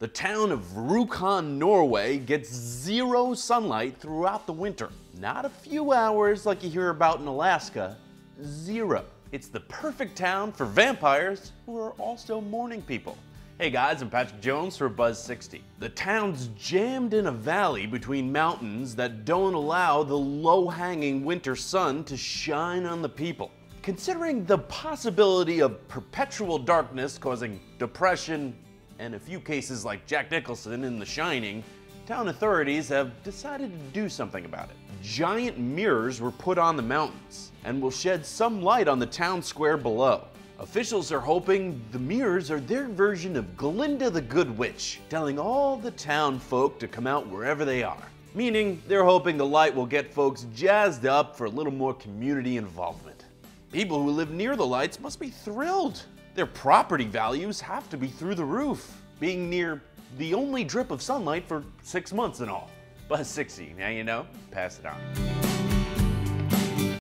The town of Rjukan, Norway gets zero sunlight throughout the winter. Not a few hours like you hear about in Alaska, zero. It's the perfect town for vampires who are also morning people. Hey guys, I'm Patrick Jones for Buzz60. The town's jammed in a valley between mountains that don't allow the low-hanging winter sun to shine on the people. Considering the possibility of perpetual darkness causing depression and a few cases like Jack Nicholson in The Shining, town authorities have decided to do something about it. Giant mirrors were put on the mountains and will shed some light on the town square below. Officials are hoping the mirrors are their version of Glinda the Good Witch, telling all the town folk to come out wherever they are. Meaning, they're hoping the light will get folks jazzed up for a little more community involvement. People who live near the lights must be thrilled. Their property values have to be through the roof, being near the only drip of sunlight for six months and all. Buzz 60, now you know, pass it on.